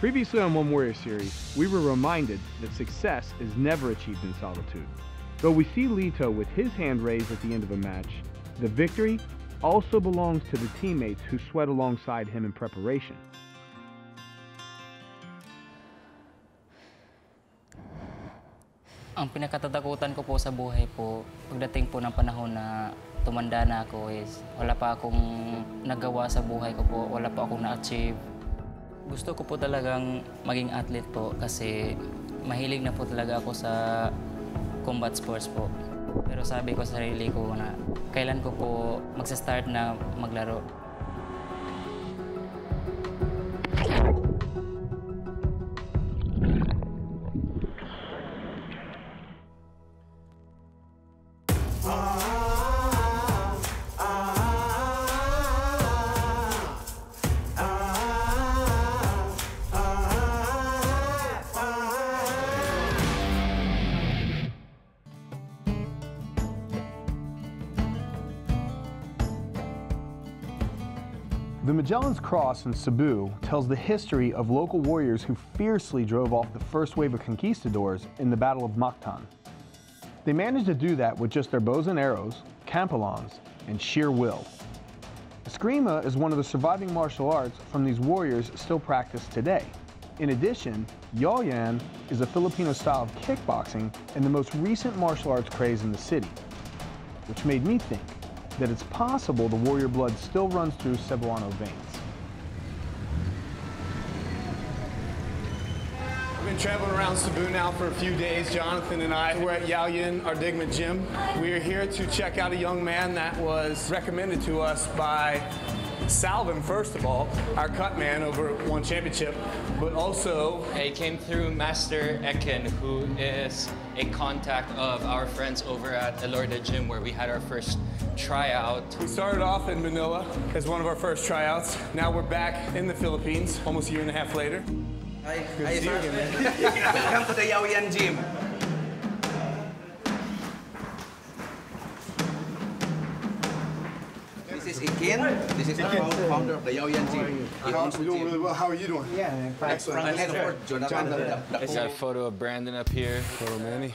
Previously on One Warrior series, we were reminded that success is never achieved in solitude. Though we see Lito with his hand raised at the end of a match, the victory also belongs to the teammates who sweat alongside him in preparation. Ang pinakatatakutan ko po sa buhay po, pagdating po ng panahon na tumanda na ako is wala pa akong nagawa sa buhay ko po, wala pa akong na-achieve. Gusto ko po talagang maging athlete po kasi mahilig na po talaga ako sa combat sports po. Pero sabi ko sa sarili ko na kailan ko po magsa-start na maglaro. Magellan's Cross in Cebu tells the history of local warriors who fiercely drove off the first wave of conquistadors in the Battle of Mactan. They managed to do that with just their bows and arrows, kampilans, and sheer will. Eskrima is one of the surviving martial arts from these warriors still practiced today. In addition, Yaw Yan is a Filipino style of kickboxing and the most recent martial arts craze in the city, which made me think that it's possible the warrior blood still runs through Cebuano veins. We've been traveling around Cebu now for a few days. Jonathan and I, we're at Yaw Yan Ardigma Gym. We are here to check out a young man that was recommended to us by Salvin, first of all, our cut man over One Championship, but also It came through Master Eken, who is a contact of our friends over at Elorde Gym, where we had our first tryout. we started off in Manila as one of our first tryouts. Now we're back in the Philippines, almost a year and a half later. Hi, Good hi to see you again, man. Welcome to the Yaw Yan Gym. Is Ikin. This is the founder of the Yaw Yan Gym. He owns the gym. well. How are you doing? Frank Hedford, Jonathan, the, the, I got a photo of Brandon up here. Hello, Manny.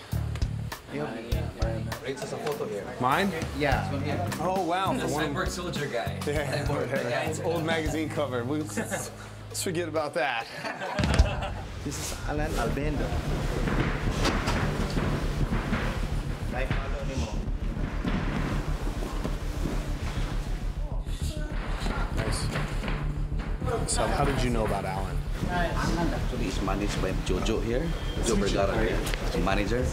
Rates us a photo here. Mine? Yeah. Oh, wow. The one of Cyborg Soldier guy. Yeah, it's old magazine cover. We, let's forget about that. This is Allan Albindo. So, how did you know about Allan? Actually, it's managed by Jojo here. Jojo Vergara here. He's a manager.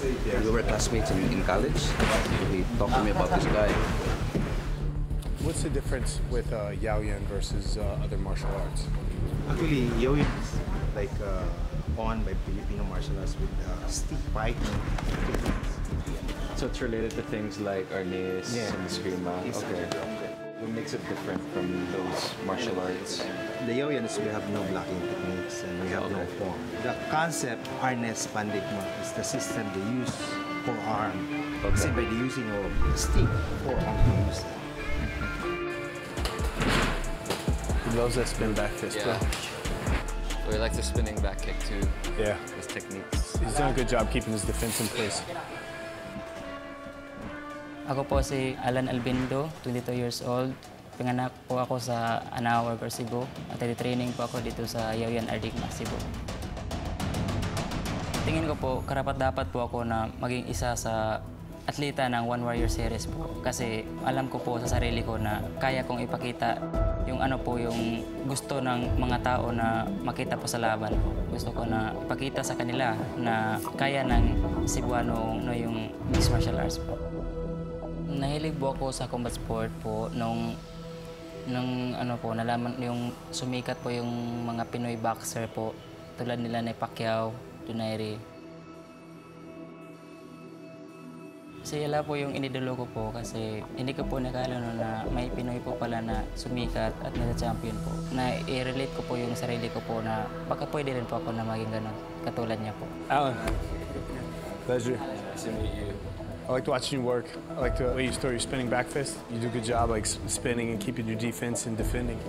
We were classmates in, in college. So he talked to me about this guy. What's the difference with uh, Yaw Yan versus uh, other martial arts? Actually, Yoyo is like uh, on by Filipino martial arts with uh, stick fighting. So it's related to things like Arnis Yeah. and Eskrima. Okay. What makes it different from those martial arts? The Yoyans, we have no blocking techniques and we have no form. The concept, harness pandigma, is the system they use for arm. Kasi by the using of the stick, forearm to use that. He loves that spin back fist, Yeah. We like the spinning back kick too. Yeah. His techniques. He's done a good job keeping his defense in place. Ako po si Alan Albindo, 22 years old. Pinganak po ako sa Anawar, Cebu. At training po ako dito sa Yaoyan Ardigma, Cebu. Tingin ko po, karapat dapat po ako na maging isa sa atleta ng One Warrior Series po. Kasi alam ko po sa sarili ko na kaya kong ipakita yung ano po yung gusto ng mga tao na makita po sa laban. Gusto ko na ipakita sa kanila na kaya ng Cebuano no, yung mixed martial arts po. Nahilig po ako sa combat sport po nung nung ano po nalaman yung sumikat po yung mga Pinoy boxer po tulad nila ni Pacquiao, Donaire. Sila po yung inidolo ko po kasi hindi ko po nakala no na may Pinoy po pala na sumikat at nasa-champion po. Na i-relate ko po yung sarili ko po na baka pwede rin po ako na maging ganun katulad niya po. Alan, pleasure. Nice to meet you. I liked watching you work. I like the way you throw your spinning back fist. You do a good job like spinning and keeping your defense and defending.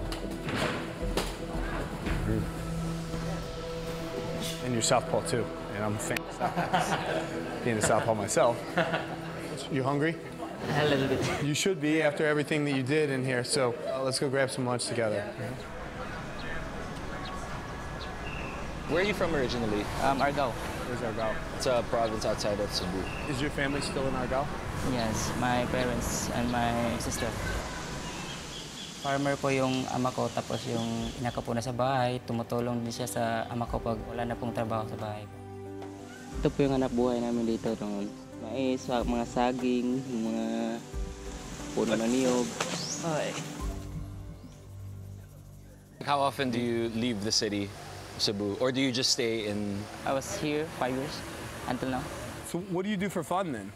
And you're Southpaw too, and I'm a fan of Southpaw. Being a Southpaw myself. You hungry? A little bit. You should be after everything that you did in here. So uh, let's go grab some lunch together. Where are you from originally? Um. Where's Argao? It's a province outside of Cebu. Is your family still in Argao? Yes, my parents and my sister. Farmer po yung ama ko, tapos yung ina ko po na sa bahay, tumutulong din siya sa ama ko pag wala na pong trabaho sa bahay. Ito po yung anak buhay namin dito noon. Mais, mga saging, yung mga puno ng niyog. How often do you leave the city, Cebu? Or do you just stay in I was here five years until now. So what do you do for fun then?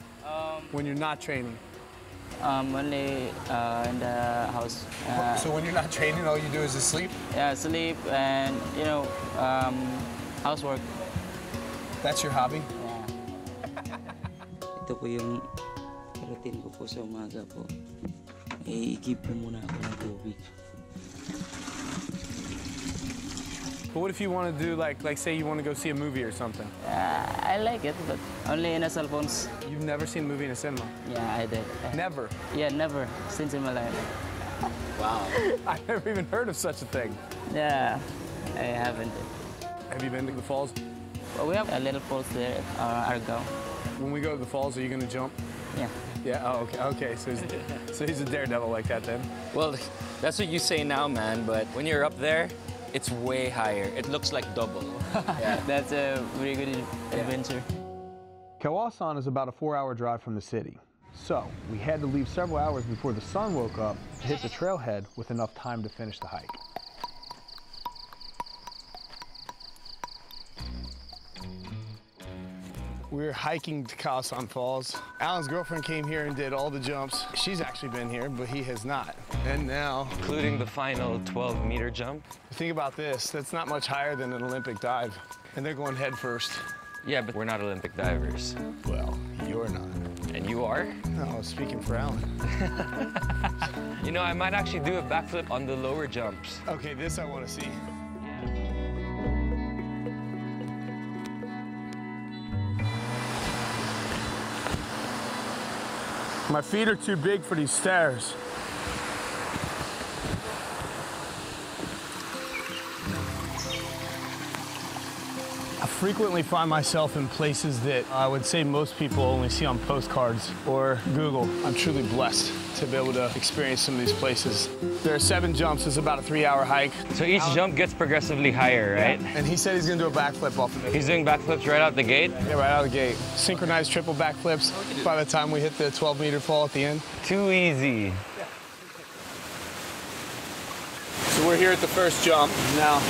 when you're not training? Um, only uh, in the house. Uh, so when you're not training, all you do is just sleep? yeah, sleep and, you know, um, housework. That's your hobby? Yeah. Ito po yung routine ko po sa umaga po. Eh, i-give po muna ako ng tubig. But what if you want to do like, like say you want to go see a movie or something? Uh, I like it, but only in a cell phones. You've never seen a movie in a cinema? Yeah, I did. Never. Yeah, never. Since in my life. Wow. I've never even heard of such a thing. Yeah, I haven't. Have you been to the falls? But we have a little falls there, uh, Argao. When we go to the falls, are you going to jump? Yeah. Yeah. Oh, okay. Okay. So he's, so he's a daredevil like that then. Well, that's what you say now, man, but when you're up there, it's way higher. It looks like double. That's a really good adventure. Kawasan is about a four-hour drive from the city. So, we had to leave several hours before the sun woke up to hit the trailhead with enough time to finish the hike. We're hiking to Kawasan Falls. Allan's girlfriend came here and did all the jumps. She's actually been here, but he has not. And now, Including the final 12 meter jump. think about this. That's not much higher than an Olympic dive. And they're going head first. Yeah, but we're not Olympic divers. Well, you're not. And you are? No, speaking for Allan. You know, I might actually do a backflip on the lower jumps. Okay, this I want to see. My feet are too big for these stairs. Frequently find myself in places that I would say most people only see on postcards or Google. I'm truly blessed to be able to experience some of these places. There are seven jumps. It's about a three-hour hike. So each jump gets progressively higher, right? And he said he's gonna do a backflip off of it. He's doing backflips right out the gate. Yeah, right out of the gate. Synchronized triple backflips by the time we hit the 12 meter fall at the end. Too easy. So we're here at the first jump. Now,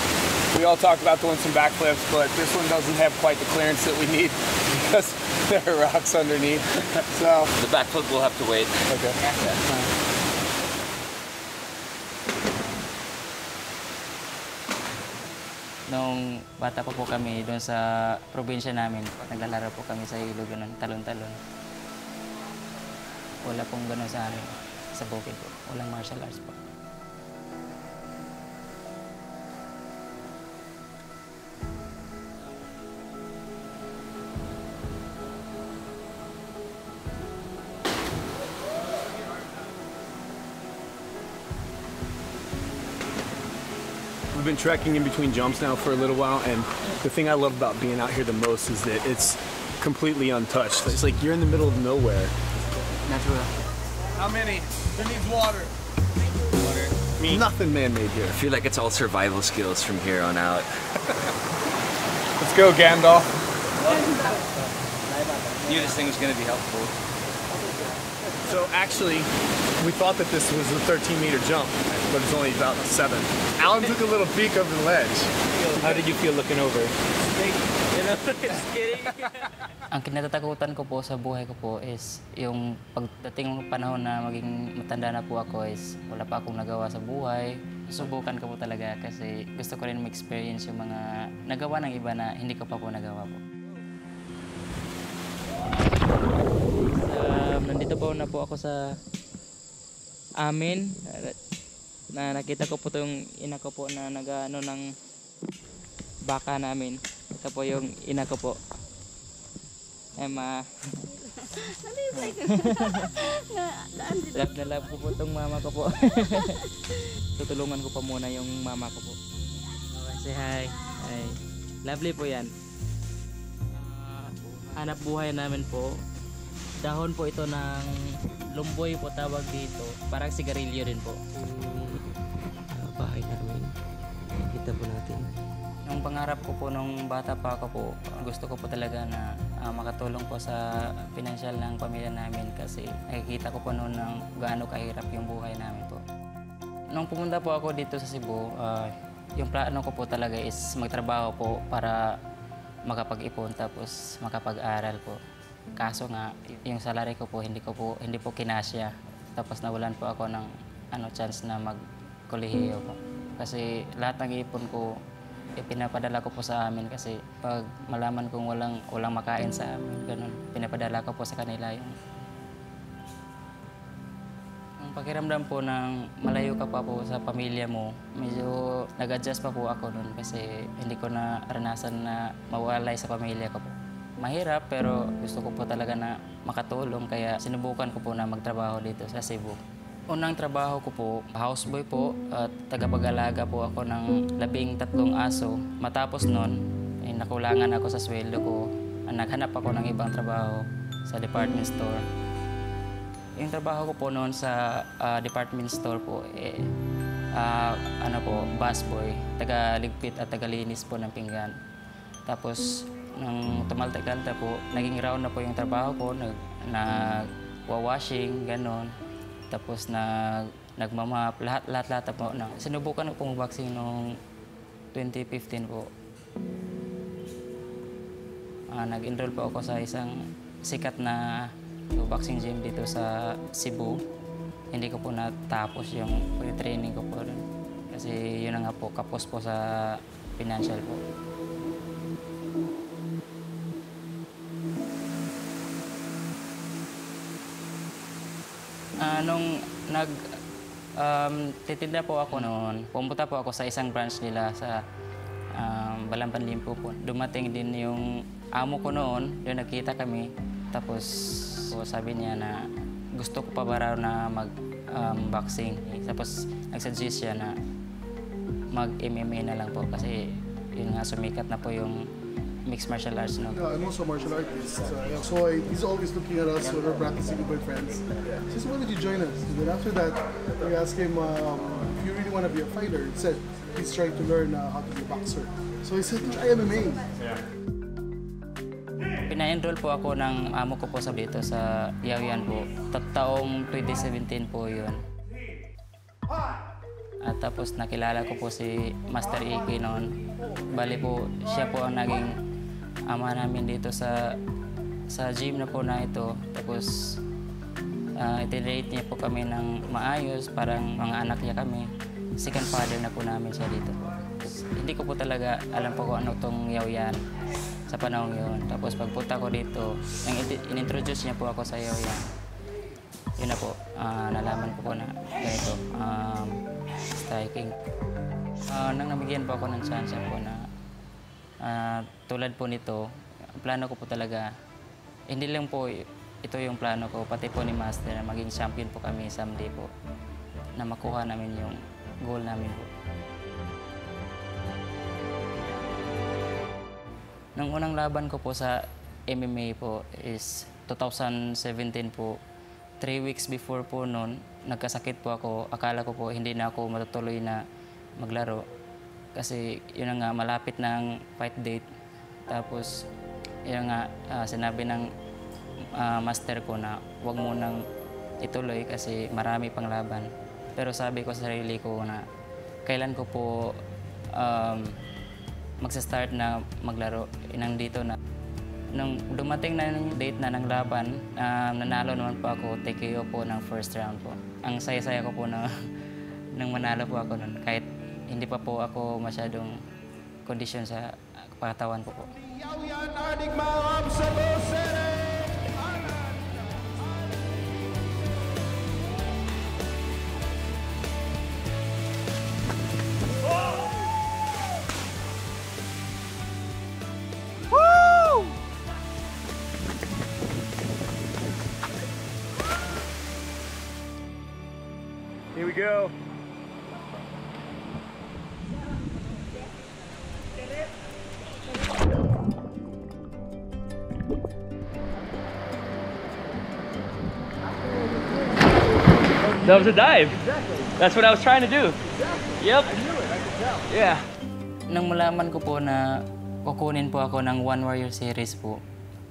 we all talked about doing some backflips, but this one doesn't have quite the clearance that we need because there are rocks underneath. So, The backflip will have to wait. okay. Nung bata pa po kami doon sa probinsya namin, naglalaro po kami sa ilog ng talon-talon. Wala pong gano'n sa amin, sa bukid po. Walang martial arts po. Been trekking in between jumps now for a little while, and the thing I love about being out here the most is that it's completely untouched. It's like you're in the middle of nowhere. Natural. How many? Who needs water? Water. Me. Nothing man-made here. I feel like it's all survival skills from here on out. Let's go, Gandalf. Knew this thing was going to be helpful. So actually, we thought that this was a 13 meter jump, but it's only about seven. Alan took a little peek over the ledge. How did you feel looking over? Ang kinatatakutan ko po sa buhay ko po is yung pagdating ng panahon na maging matanda na po ako is wala pa akong nagawa sa buhay. Subukan ko po talaga kasi gusto ko rin ma-experience yung mga nagawa ng iba na hindi ko pa po nagawa po. Um, nandito po na po ako sa amin na nakita ko po itong ina ko po na nag ano ng baka namin. Ito po yung ina ko po. Emma. love na love ko po itong mama ko po. Tutulungan ko pa muna yung mama ko po. Okay, say hi. Hi. Lovely po yan. Ah, hanap buhay namin po. Dahon po ito ng lumboy po tawag dito. Parang sigarilyo rin po. Ah, bahay namin. Kita po natin. Yung pangarap ko po nung bata pa ako po, gusto ko po talaga na ah, makatulong po sa pinansyal ng pamilya namin kasi nakikita ko po noon ng gaano kahirap yung buhay namin po. Nung pumunta po ako dito sa Cebu, ah, yung plano ko po talaga is magtrabaho po para makapag-ipon tapos makapag-aral po. Kaso nga, yung salary ko po hindi ko po hindi po kinasya. Tapos nawalan po ako ng ano chance na mag-kolehiyo po. Kasi lahat ng ipon ko ipinapadala ko po sa amin kasi pag malaman kong walang walang makain sa amin, ganun, pinapadala ko po sa kanila yung pakiramdam po ng malayo ka pa po sa pamilya mo, medyo nag-adjust pa po ako nun kasi hindi ko na ranasan na mawalay sa pamilya ko po. Mahirap pero gusto ko po talaga na makatulong kaya sinubukan ko po na magtrabaho dito sa Cebu. Unang trabaho ko po, houseboy po at tagapag-alaga po ako ng labing tatlong aso. Matapos nun, eh, nakulangan ako sa sweldo ko. Naghanap ako ng ibang trabaho sa department store. Yung trabaho ko po noon sa ah, department store po, eh, ah, ano po, busboy, taga-ligpit at taga-linis po ng pinggan. Tapos, nung tumalta-kalta po, naging round na po yung trabaho ko, nag, nag-washing, ganon. Tapos nag nagmamap, lahat lahat lahat po na sinubukan ko pong vaccine noong 2015 po. Ah, nag-enroll po ako sa isang sikat na boxing gym dito sa Cebu. Hindi ko po natapos yung training ko po. Kasi yun na nga po, kapos po sa financial po. Ah, nung nag um, titinda po ako noon, pumunta po ako sa isang branch nila sa um, Balamban Limpo po. Dumating din yung amo ko noon, yung nakita kami. Tapos so, sabi niya na gusto ko pa ba raw na mag um. Tapos nagsuggest siya na mag MMA na lang po kasi yun nga sumikat na po yung mixed martial arts no. Yeah, I'm also a martial artist. So, yeah, so I, he's always looking at us when we're practicing with my friends. He says, why don't you join us? And then after that, I asked him, um, if you really want to be a fighter, he said he's trying to learn uh, how to be a boxer. So he said, try MMA. Pina-enroll po ako ng amo ko po sa dito sa Yawian po. Taong 2017 po yun. At tapos nakilala ko po si Master Iki noon. Bali po, siya po ang naging ama namin dito sa sa gym na po na ito. Tapos uh, itinrate niya po kami ng maayos, parang mga anak niya kami. Second father na po namin siya dito. Hindi ko po talaga alam po kung ano tong Yawian sa panahon yun. Tapos pagpunta ko dito, nang in- in-introduce niya po ako sa Yawian. Yun na po, ah, nalaman ko po na ganito, um, striking. Ah, nang nabigyan po ako ng chance po na ah, tulad po nito, plano ko po talaga, hindi lang po ito yung plano ko, pati po ni Master na maging champion po kami someday po, na makuha namin yung goal namin po. Nung unang laban ko po sa MMA po is 2017 po. Three weeks before po noon, nagkasakit po ako. Akala ko po hindi na ako matutuloy na maglaro. Kasi yun nga, malapit ng fight date. Tapos, yun nga, ah, sinabi ng ah, master ko na huwag mo nang ituloy kasi marami pang laban. Pero sabi ko sa sarili ko na kailan ko po um, magsa-start na maglaro, inang dito na. Nung dumating na yung date na ng laban, ah, nanalo naman po ako, TKO po ng first round po. Ang saya-saya ko po na nang manalo po ako nun, kahit hindi pa po ako masyadong kondisyon sa katawan ko po. Yawian Cebu That was a dive. Exactly. That's what I was trying to do. Yep. Yeah. Nang malaman ko po na kukunin po ako ng One Warrior Series po,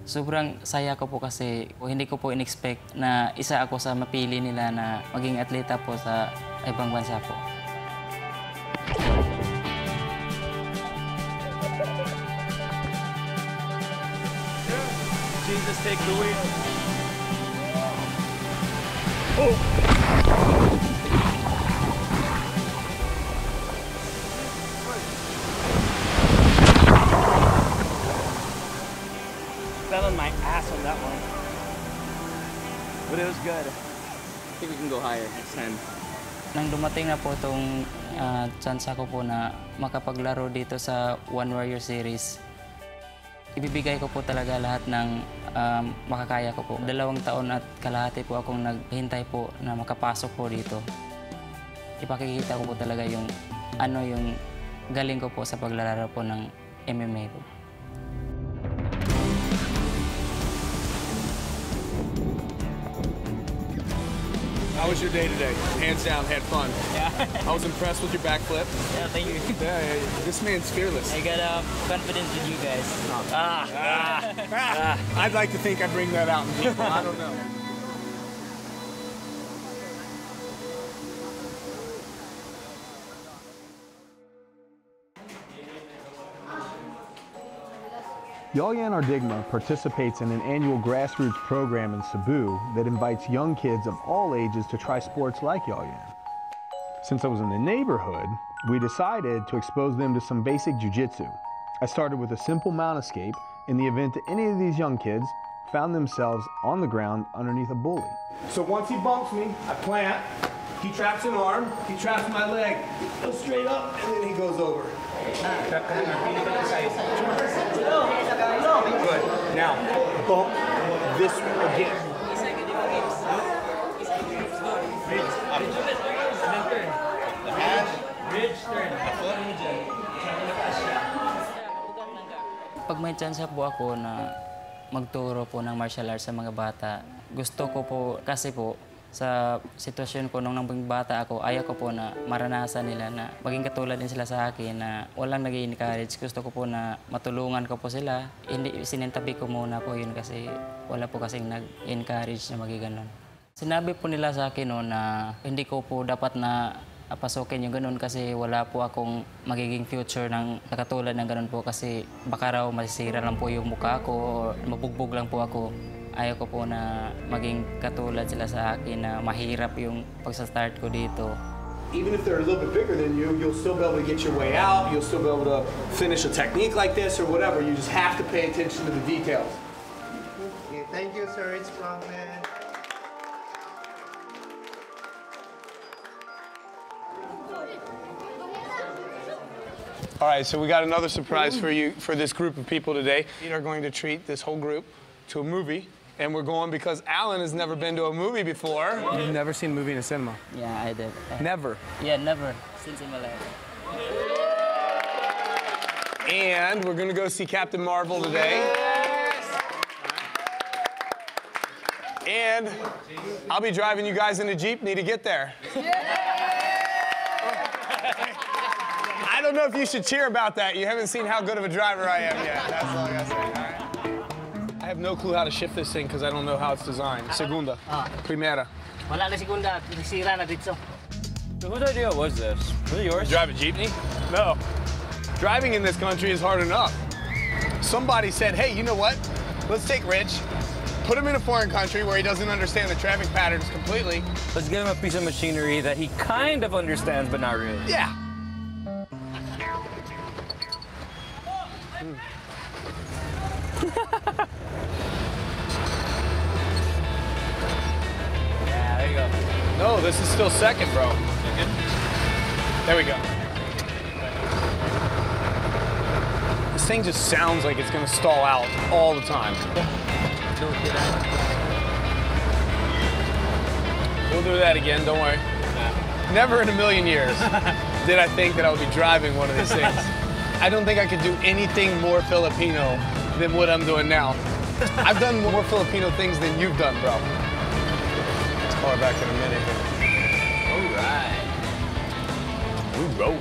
sobrang saya ko po kasi hindi ko po in-expect na isa ako sa mapili nila na maging atleta po sa ibang bansa po. Jesus, take the wheel. Fell on my ass on that one. But it was good. I think we can go higher next time. Nang dumating na po itong uh, chance ko po na makapaglaro dito sa One Warrior Series, ibibigay ko po talaga lahat ng um, makakaya ko po. Dalawang taon at kalahati po akong naghintay po na makapasok po dito. Ipakikita ko po talaga yung ano yung galing ko po sa paglalaro po ng MMA po. How was your day today? Hands down, had fun. Yeah. I was impressed with your backflip. Yeah, thank you. Yeah, yeah, yeah. this man's fearless. I got uh, confidence in you guys. Ah, ah, Ah, I'd like to think I bring that out in people. I don't know. Yaw Yan Ardigma participates in an annual grassroots program in Cebu that invites young kids of all ages to try sports like Yaw Yan. Since I was in the neighborhood, we decided to expose them to some basic jiu-jitsu. I started with a simple mount escape in the event that any of these young kids found themselves on the ground underneath a bully. So once he bumps me, I plant. He traps an arm. He traps my leg. Goes straight up, and then he goes over. Good. Now, bump this again. Pag may chance po ako na magturo po ng martial arts sa mga bata, gusto ko po, kasi po, sa sitwasyon ko nung nang bata ako, ayaw ko po na maranasan nila na maging katulad din sila sa akin na walang nag encourage Gusto ko po na matulungan ko po sila. Hindi, sinintabi ko muna po yun kasi wala po kasing nag-encourage na maging ganun. Sinabi po nila sa akin no, na hindi ko po dapat na pasukin yung ganun kasi wala po akong magiging future ng nakatulad ng ganun po kasi baka raw masisira lang po yung mukha ko o mabugbog lang po ako. Ayaw ko po na maging katulad sila sa akin na mahirap yung pagsa-start ko dito. Even if they're a little bit bigger than you, you'll still be able to get your way out. You'll still be able to finish a technique like this or whatever. You just have to pay attention to the details. Okay, thank you, sir. It's Strongman. All right, so we got another surprise for you, for this group of people today. We are going to treat this whole group to a movie, and we're going because Allan has never been to a movie before. You've never seen a movie in a cinema? Yeah, I did. Never. Yeah, never. Since in my life. And we're gonna go see Captain Marvel today. And I'll be driving you guys in a jeepney to get there. I don't know if you should cheer about that. You haven't seen how good of a driver I am yet. That's all I gotta say. All right? I have no clue how to shift this thing because I don't know how it's designed. Segunda. Primera. Wala na segunda, nasira na dito. So whose idea was this? Was it yours? Drive a jeepney? No. Driving in this country is hard enough. Somebody said, hey, you know what? Let's take Rich, put him in a foreign country where he doesn't understand the traffic patterns completely. Let's give him a piece of machinery that he kind of understands, but not really. Yeah. Yeah, No, this is still second, bro. There we go. This thing just sounds like it's gonna stall out all the time. We'll do that again, don't worry. Never in a million years did I think that I would be driving one of these things. I don't think I could do anything more Filipino than what I'm doing now. I've done more Filipino things than you've done, bro. Let's call her back in a minute here. All right. We roll.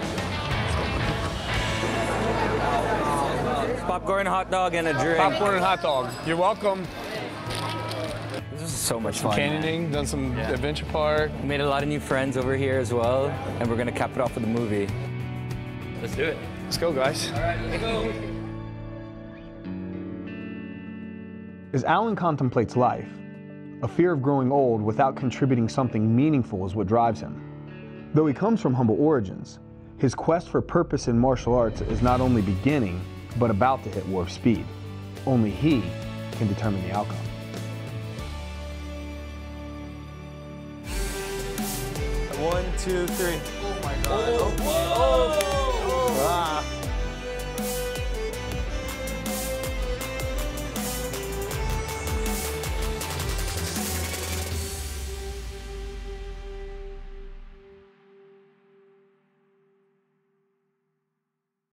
Popcorn, hot dog, and a drink. Popcorn and hot dog. You're welcome. This is so much fun. man. Canyoning, done some adventure park. We made a lot of new friends over here as well, and we're gonna cap it off with a movie. Let's do it. Let's go, guys. All right. let's go. As Allan contemplates life, a fear of growing old without contributing something meaningful is what drives him. Though he comes from humble origins, his quest for purpose in martial arts is not only beginning, but about to hit warp speed. Only he can determine the outcome. One, two, three. Oh my god. Oh, whoa! Ah.